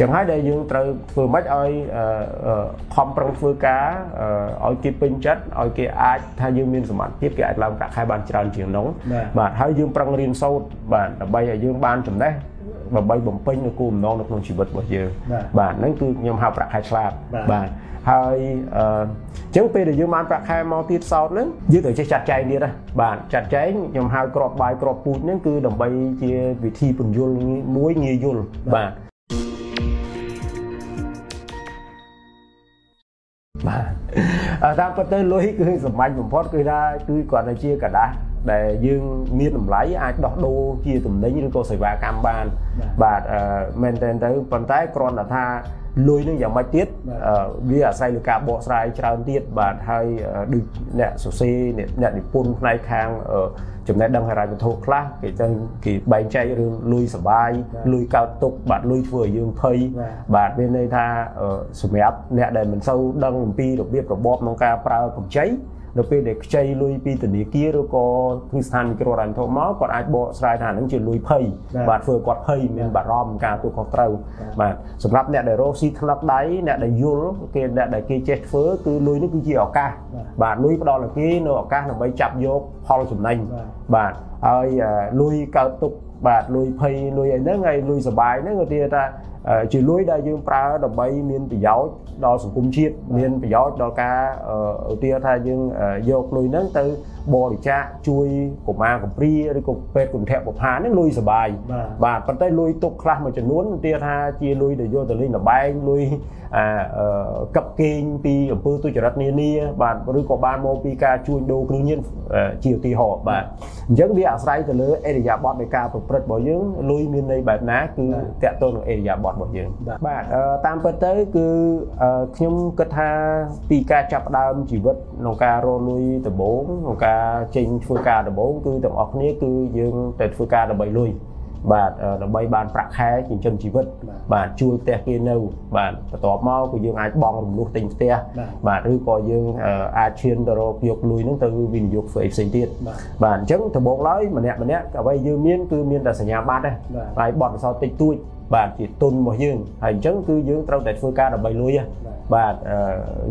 ចឹងហើយដែលយើងត្រូវធ្វើម៉េចឲ្យខំប្រឹងធ្វើការឲ្យគេពេញចិត្តឲ្យគេអាចថាយើងមានសមត្ថភាពគេអាចឡើងប្រាក់ខែបានច្រើនជាងនោះបាទហើយយើងប្រឹងរៀនសូត្របាទដើម្បីឲ្យយើងបានចំណេះដើម្បីបំពេញនូវគោលបំណងនៅក្នុងជីវិតរបស់យើងបាទហ្នឹងគឺខ្ញុំហៅប្រាក់ខែឆ្លាតបាទហើយអឺចឹងពេលដែលយើងបានប្រាក់ខែមកទៀតសោតហ្នឹងយើងត្រូវចេះចាត់ចែងទៀតណាបាទចាត់ចែងខ្ញុំហៅក្របបាយក្របពូជហ្នឹងគឺដើម្បីជាវិធីពន្យល់មួយងាយយល់បាទ បាទតាមពិតទៅលុយគឺសម្ាញ់បំផុតគឺថាគឺគាត់តែជាกระดาษដែលយើងមានតម្លៃអាចដោះដូរជាទំនិញឬក៏សេវាកម្មបានបាទមែនតើទៅប៉ុន្តែគ្រាន់តែថា លុយនឹងយ៉ាងម៉េចទៀតវាអាស្រ័យលើការបកស្រាយច្រើនទៀតបាទហើយដូចអ្នកសរសេរអ្នកនិពន្ធផ្នែកខាងចំណេះដឹងហិរញ្ញវត្ថុខ្លះគេទៅគេបែងចែករឿងលុយសបាយលុយកើតទុកបាទលុយធ្វើឲ្យយើងភ័យបាទមានន័យថាសម្រាប់អ្នកដែលមិនសូវដឹងអំពីរបៀបរបបក្នុងការប្រើកម្ចី នៅពេលដែលខ្ចីលុយពីធនាគារឬក៏គឺស្ថានមីក្រូហិរញ្ញវត្ថុមកគាត់អាចបកស្រាយថានឹងជាលុយភ័យបាទធ្វើគាត់ភ័យមានបារម្ភការទូខុសត្រូវបាទសម្រាប់អ្នកដែលរកស៊ីថ្លឹកដៃអ្នកដែលយល់គេអ្នកដែលគេចេះធ្វើគឺលុយនេះគឺជាឱកាសបាទលុយផ្ដល់ឲ្យគេនៅឱកាសដើម្បីចាប់យកផលចំណេញបាទហើយលុយកើតទុកបាទលុយភ័យលុយអីហ្នឹងហើយលុយសុបាយហ្នឹងក៏ទីថាជាលុយដែលយើងប្រើដើម្បីមានប្រយោជន៍ដល់សង្គមជាតិមានប្រយោជន៍ដល់ការឧទាហរណ៍ថាយើងយកលុយហ្នឹងទៅបរិច្ចាគជួយកុមារកំព្រាឬក៏ពេទ្យគន្ធបុប្ផាហ្នឹងលុយសុបាយបាទប៉ុន្តែលុយទុកខ្លះមួយចំនួនឧទាហរណ៍ថាជាលុយដែលយកទៅលេងលបែងលុយអាកັບកេងពីអំពើទុច្ចរិតនានាបាទឬក៏បានមកពីការជួញដូរគ្រឿងញៀនជាឧទាហរណ៍បាទអញ្ចឹងវាអាស្រ័យទៅលើអេរិយាបថនៃការប្រព្រឹត្តរបស់យើងលុយមានន័យបែបណាគឺតកតទៅនឹងអេរិយាបថរបស់យើងបាទតាមពិតទៅគឺខ្ញុំគិតថាពីការចាប់ផ្ដើមជីវិតក្នុងការរកលុយដំបូងក្នុងការចេញធ្វើការដំបូងគឺទាំងអស់គ្នាគឺយើងទៅធ្វើការដើម្បីលុយ បាទដើម្បីបានប្រាក់ខែចិញ្ចឹមជីវិតបាទជួលផ្ទះគេនៅ បាទបន្ទាប់មកគឺយើងអាចបង់រំលោះទិញផ្ទះបាទឬក៏យើងអាចឈានទៅរកយកលុយហ្នឹងទៅវិនិយោគធ្វើអីផ្សេងទៀតបាទអញ្ចឹងដំបូងឡើយម្នាក់ម្នាក់អ្វីយើងមានគឺមានតែសញ្ញាបត្រដែរហើយបទពិសោធន៍តិចតួចបាទជាទុនរបស់យើងហើយអញ្ចឹងគឺយើងត្រូវតែធ្វើការដើម្បីលុយបាទ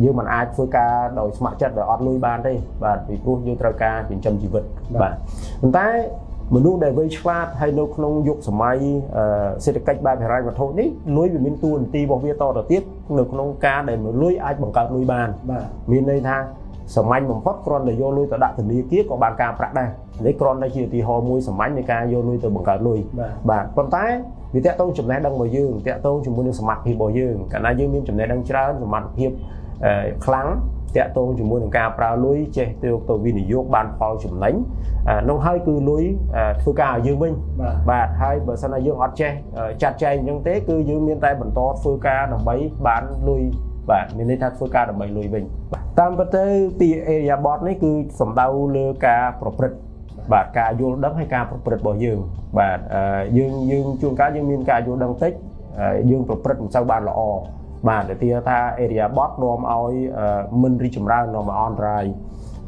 យើងមិនអាចធ្វើការដោយស្ម័គ្រចិត្តដោយអត់លុយបានទេបាទពីព្រោះយើងត្រូវការចិញ្ចឹមជីវិតបាទប៉ុន្តែ មនុស្សដែលវ័យឆ្លាតហើយនៅក្នុងយុគសម័យសេដ្ឋកិច្ចបែបហិរញ្ញវត្ថុនេះលុយវាមានតួនាទីរបស់វាតទៅទៀតនៅក្នុងការដែលលុយអាចបង្កើតលុយបានមានន័យថាសាមញ្ញបំផុតគ្រាន់តែយកលុយទៅដាក់ធនាគារក៏បានការប្រាក់ដែរនេះគ្រាន់តែជាឧទាហរណ៍មួយសាមញ្ញនៃការយកលុយទៅបង្កើតលុយបាទប៉ុន្តែវាតកតងចំណេះដឹងរបស់យើងតកតងជាមួយនឹងសមត្ថភាពរបស់យើងកាលណាយើងមានចំណេះដឹងច្រើនសមត្ថភាព ខ្លាំងតាក់ទងជាមួយនឹងការប្រើលុយចេះទៅទៅវិនិយោគបានផលចំណេញនោះហើយគឺលុយធ្វើការឲ្យយើងវិញបាទហើយបើសិនណាយើងអត់ចេះចាត់ចែងអញ្ចឹងទេគឺយើងមានតែបន្តធ្វើការដើម្បីបានលុយបាទមានន័យថាធ្វើការដើម្បីលុយវិញតាមពិតទៅពីអេរីយ៉ាបតនេះគឺសំដៅលើការប្រព្រឹត្តបាទការយល់ដឹងហើយការប្រព្រឹត្តរបស់យើងបាទយើងយើងជួនកាលយើងមានការយល់ដឹងតិចយើងប្រព្រឹត្តមិនសូវបានល្អ បាទទៅទីថា area bot នាំឲ្យមិនរីចម្រើននាំឲ្យអន្តរាយ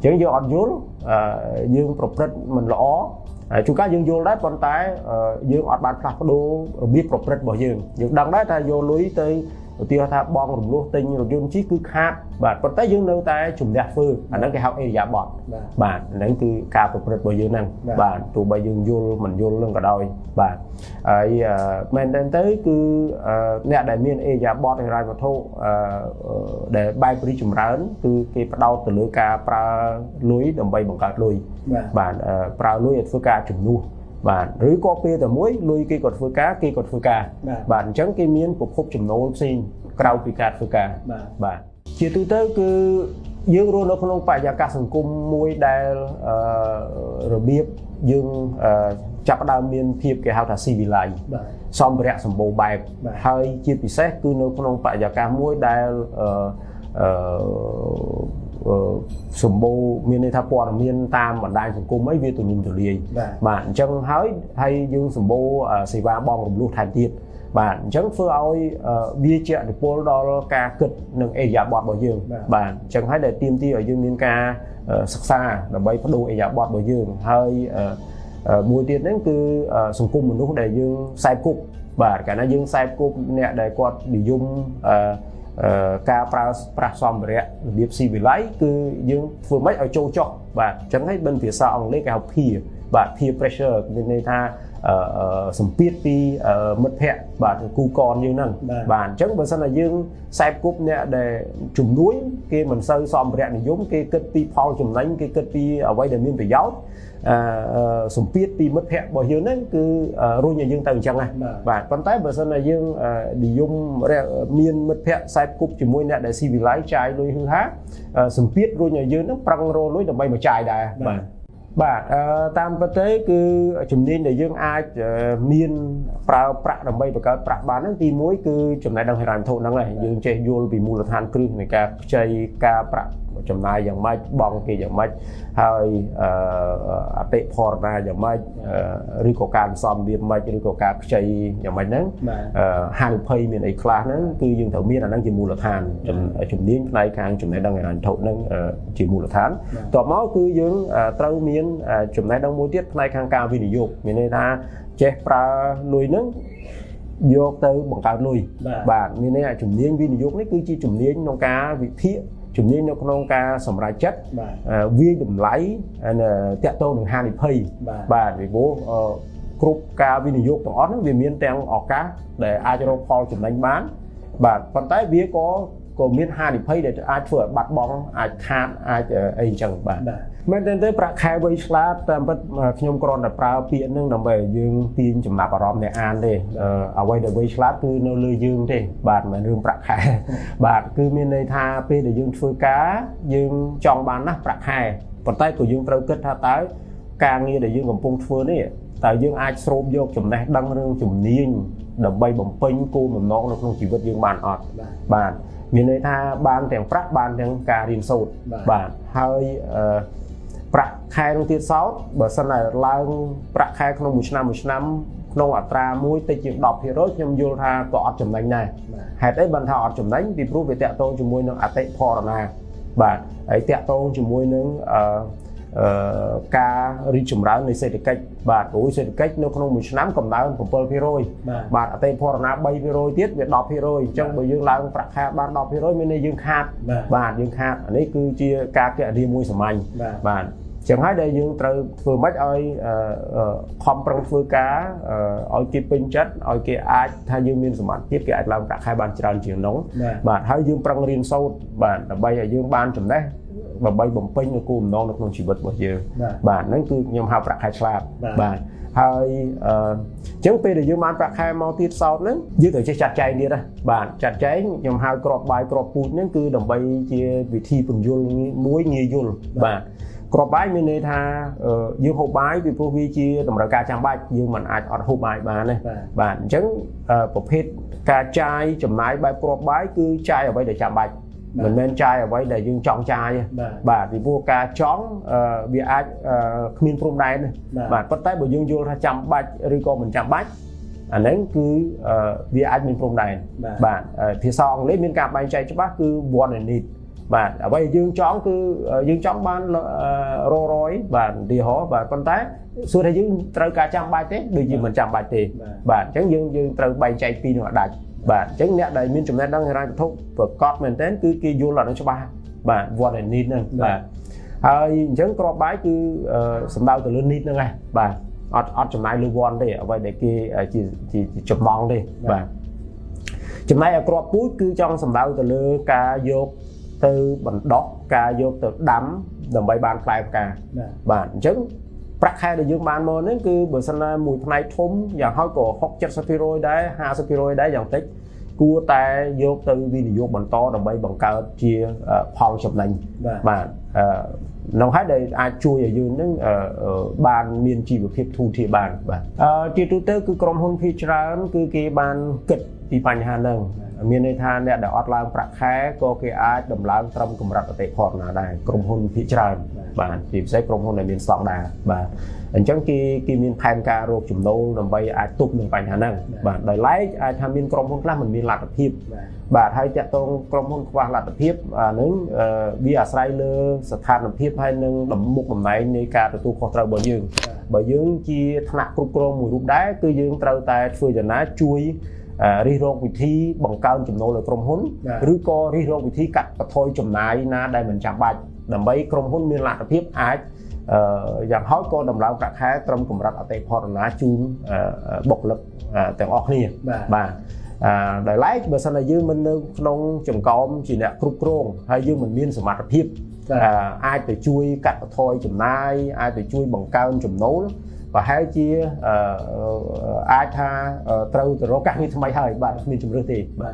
អញ្ចឹងយើងអត់យល់យើងប្រព្រឹត្តមិនល្អជួនកាលយើងយល់ដែរប៉ុន្តែយើងអត់បានផ្លាស់ប្ដូររបៀបប្រព្រឹត្តរបស់យើងយើងដឹងដែរថាយកលុយទៅ ឧទាហរណ៍ថាបងរំលោះទិញរថយន្តជិះគឺខាតបាទប៉ុន្តែយើងនៅតែជំនះធ្វើអាហ្នឹងគេហៅអេរិយាបថបាទហ្នឹងគឺការប្រព្រឹត្តរបស់យើងហ្នឹងបាទទោះបីយើងយល់មិនយល់នឹងក៏ដោយបាទហើយមែនតើទៅគឺអ្នកដែលមានអេរិយាបថហិរញ្ញវត្ថុដែលបែបរីចម្រើន គឺគេផ្ដោតទៅលើការប្រើលុយដើម្បីបង្កើតលុយបាទប្រើលុយឲ្យធ្វើការជំនួស បាទឬក៏ពេលតែមួយលុយគេក៏ធ្វើការគេក៏ធ្វើការបាទអញ្ចឹងគេមានប្រភពចំណូលផ្សេងក្រៅពីការធ្វើការបាទជាទូទៅគឺយើងរស់នៅក្នុងបរិយាកាសសង្គមមួយដែលរបៀបយើងចាប់ផ្ដើមមានភាពគេហៅថា civilized សម្ភារៈសម្បូរបែបហើយជាពិសេសគឺនៅក្នុងបរិយាកាសមួយដែលអឺ សម្បូរមានន័យថាព័ត៌មានតាមបណ្ដាញសង្គមអីវាទូលំទូលាយបាទអញ្ចឹងហើយហើយយើងសម្បូរសេវាបងរំលោះថែមទៀតបាទអញ្ចឹងធ្វើឲ្យវាជាឥទ្ធិពលដល់ការគិតនិងអេរិយាបថរបស់យើងបាទអញ្ចឹងហើយដែលទាមទារឲ្យយើងមានការសិក្សាដើម្បីបដូរអេរិយាបថរបស់យើងហើយមួយទៀតហ្នឹងគឺសង្គមមនុស្សដែលយើងខ្សែគប់បាទកាលណាយើងខ្សែគប់អ្នកដែលគាត់និយមអឺ ការប្រើប្រាស់សម្ភារៈរបៀបស៊ីវិល័យគឺយើងធ្វើម៉េចឲ្យចូលចុះបាទអញ្ចឹងហើយបិណ្ឌភាសាអង់គ្លេសគេហៅ peer បាទ peer pressure មានន័យថា សម្ពាធពីមិត្តភ័ក្តិបាទគូកនយើងហ្នឹងបាទអញ្ចឹងបើសិនតែយើងខ្សែគប់អ្នកដែលជំនួយគេមិនសូវសម្ភារៈនិយមគេគិតពីផលចំណេញគេគិតពីអ្វីដែលមានប្រយោជន៍អឺសម្ពាធពីមិត្តភ័ក្តិរបស់យើងហ្នឹងគឺរុញឲ្យយើងទៅអញ្ចឹងណាបាទប៉ុន្តែបើសិនតែយើងនិយមមានមិត្តភ័ក្តិខ្សែគប់ជាមួយអ្នកដែលស៊ីវិល័យចាយលុយហឺហាសម្ពាធរុញឲ្យយើងហ្នឹងប្រឹងរលុយដើម្បីមកចាយដែរបាទ បាទតាមពិតទៅគឺជំនាញដែលយើងអាចមានប្រើប្រាក់ដើម្បីបង្កើតប្រាក់បានហ្នឹងទី1គឺចំណេះដឹងហិរញ្ញវត្ថុហ្នឹងហើយយើងចេះយល់ពីមូលដ្ឋានគ្រឹះនៃការខ្ចីការប្រាក់ ចំណាយយ៉ាងម៉េចបង់គេយ៉ាងម៉េចហើយអតិផរណាយ៉ាងម៉េចឬក៏ការសំវាម៉េចឬក៏ការខ្ចីយ៉ាងម៉េចហ្នឹងហានិភ័យមានអីខ្លះហ្នឹងគឺយើងត្រូវមានអាហ្នឹងជាមូលដ្ឋានជំនាញផ្នែកខាងចំណេះដឹងហិរញ្ញវត្ថុហ្នឹងជាមូលដ្ឋានតបមកគឺយើងត្រូវមានចំណេះដឹងមួយទៀតផ្នែកខាងការវិនិយោគមានន័យថាចេះប្រើលុយហ្នឹងយកទៅបង្កើតលុយបាទមានន័យថាជំនាញវិនិយោគនេះគឺជាជំនាញក្នុងការវិភាគ ជំនាញនៅក្នុងការសម្រេចចិត្តវាយតម្លៃតាក់ទងនឹងហានិភ័យបាទពីព្រោះគ្រប់ការវិនិយោគទាំងអស់ហ្នឹងវាមានទាំងឱកាសដែលអាចរកផលចំណេញបានបាទប៉ុន្តែវាក៏ ក៏មានហានិភ័យដែលអាចធ្វើឲ្យបាត់បង់អាចខាតអាចអីអញ្ចឹងបាទមែនទែនទៅប្រាក់ខែវៃឆ្លាតតាមពិតខ្ញុំគ្រាន់តែប្រើពាក្យហ្នឹងដើម្បីឲ្យយើងទាញចំណាប់អារម្មណ៍អ្នកអានទេអ្វីដែលវៃឆ្លាតគឺនៅលើយើងទេបាទមិនមែនរឿងប្រាក់ខែបាទគឺមានន័យថាពេលដែលយើងធ្វើការយើងចង់បានណាស់ប្រាក់ខែប៉ុន្តែក៏យើងត្រូវគិតថាតើការងារដែលយើងកំពុងធ្វើនេះតើយើងអាចស្រូបយកចំណេះដឹងរឿងជំនាញដើម្បីបំពេញគោលបំណងនៅក្នុងជីវិតយើងបានអត់បាទ មានន័យថាបានទាំងប្រាក់បានទាំងការរៀនសូត្របាទហើយអឺប្រាក់ខែនោះទៀតសោតបើសិនតែឡើងប្រាក់ខែក្នុងមួយឆ្នាំមួយឆ្នាំក្នុងអត្រាមួយតិចជាង10%ខ្ញុំយល់ថាក៏អត់ចំណេញដែរហេតុអីបានថាអត់ចំណេញពីព្រោះវាតាក់ទងជាមួយនឹងអតិផរណាបាទហើយតាក់ទងជាមួយនឹងអឺ ការរីកចម្រើននៃសេដ្ឋកិច្ចបាទព្រោះសេដ្ឋកិច្ចនៅក្នុងមួយឆ្នាំកំណើន7%បាទអតិផរណា3%ទៀតវា10%អញ្ចឹងបើយើងឡើងប្រាក់ខែបាន10%មានន័យយើងខាតបាទយើងខាតអានេះគឺជាការកណនាមួយសាមញ្ញបាទចឹងហើយដែលយើងត្រូវធ្វើម៉េចឲ្យខំប្រឹងធ្វើការឲ្យគេពេញចិត្តឲ្យគេអាចថាយើងមានសមត្ថភាពគេអាចឡើងប្រាក់ខែបានច្រើនជាងនោះបាទហើយយើងប្រឹងរៀនសូត្របាទដើម្បីឲ្យយើងបានចំណេះ ដើម្បីបំពេញនូវគោលបំណងនៅក្នុងជីវិតរបស់យើងបាទហ្នឹងគឺខ្ញុំហៅប្រាក់ខែឆ្លាតបាទហើយអញ្ចឹងពេលដែលយើងបានប្រាក់ខែមកទៀតសោតហ្នឹងយើងត្រូវចេះចាត់ចែងទៀតណាបាទចាត់ចែងខ្ញុំហៅក្របបាយក្របពូជហ្នឹងគឺដើម្បីជាវិធីពន្យល់មួយងាយយល់បាទក្របបាយមានន័យថាយើងហូបបាយពីព្រោះវាជាតម្រូវការចាំបាច់យើងមិនអាចអត់ហូបបាយបានទេបាទអញ្ចឹងប្រភេទការចាយចំណាយបែបក្របបាយគឺចាយអ្វីដែលចាំបាច់ មិនមែនចាយអ្វីដែលយើងចង់ចាយបាទពីព្រោះការចង់វាអាចគ្មានព្រំដែនបាទប៉ុន្តែបើយើងយល់ថាចាំបាច់ឬក៏មិនចាំបាច់អាហ្នឹងគឺវាអាចមានព្រំដែនបាទភាសាអង់គ្លេសមានការបែងចែកច្បាស់គឺ want and need បាទអ្វីយើងចង់គឺយើងចង់បានររយបាទឧទាហរណ៍បាទប៉ុន្តែសួរថាយើងត្រូវការចាំបាច់ទេដូចជាមិនចាំបាច់ទេបាទអញ្ចឹងយើងយើងត្រូវបែងចែកពីនោះឲ្យដាច់ បាទអញ្ចឹងអ្នកដែលមានចំណេះដឹងហិរញ្ញវត្ថុប្រកបមែនទែនគឺគេយល់អានោះច្បាស់បាទ what and need ហ្នឹងបាទហើយអញ្ចឹងក្របបាយគឺសំដៅទៅលើ need ហ្នឹងឯងបាទអត់អត់ចំណាយលើ want ទេអ្វីដែលគេជាជាចំណងទេបាទចំណែកឲ្យក្របពូជគឺចង់សំដៅទៅលើការយកទៅបណ្ដោះការយកទៅដាំដើម្បីបានផ្លែផ្កាបាទអញ្ចឹង ប្រាក់ខែដែលយើងបានមកហ្នឹងគឺបើសិនណាមួយផ្នែកធំយ៉ាងហោចក៏60 70%ដែរ50%ដែរយ៉ាងតិចគួរតែយកទៅវិនិយោគបន្តដើម្បីបង្កើតជាផលចំណេញបាទអឺនោះហើយដែលអាចជួយឲ្យយើងនឹងបានមានជីវភាពធូរធារបានបាទអឺជាទូទៅគឺក្រុមហ៊ុនភាគច្រើនគឺគេបានគិតពីបញ្ហាហ្នឹង មានន័យថាអ្នកដែលអត់ឡើងប្រាក់ខែក៏គេអាចដំឡើងត្រឹមកម្រិតអតិផរណាដែរក្រុមហ៊ុនភាគច្រើនបាទជាពិសេសក្រុមហ៊ុនដែលមានស្តង់ដារបាទអញ្ចឹងគេគេមានផែនការរកចំណូលដើម្បីអាចទប់នឹងបញ្ហាហ្នឹងបាទដោយឡែកអាចថាមានក្រុមហ៊ុនខ្លះមិនមានលទ្ធភាពបាទហើយតាក់ទងក្រុមហ៊ុនខ្វះលទ្ធភាពអានឹងវាអាស្រ័យលើស្ថានភាពហើយនឹងដំមុខតំណែងនៃការទទួលខុសត្រូវរបស់យើងបើយើងជាថ្នាក់គ្រប់គ្រងមួយរូបដែរគឺយើងត្រូវតែធ្វើយ៉ាងណាជួយ រិះរកវិធីបង្កើនចំណូលឲ្យក្រុមហ៊ុនឬក៏រិះរកវិធីកាត់បន្ថយចំណាយណាដែលមិនចាំបាច់ដើម្បីក្រុមហ៊ុនមានលទ្ធភាពអាចអឺយ៉ាងហោចក៏ដំឡើងប្រាក់ខែត្រឹមកម្រិតអតិផរណាជូនបុគ្គលិកទាំងអស់គ្នាបាទអឺដោយឡែកបើសិនជាយើងមិននៅក្នុងចង្កោមជាអ្នកគ្រប់គ្រងហើយយើងមិនមានសមត្ថភាពអាចទៅជួយកាត់បន្ថយចំណាយអាចទៅជួយបង្កើនចំណូល ប្រហែលជាអាចថាត្រូវទៅរកការងារថ្មីហើយបាទគ្មានជំរឿសទេបាទ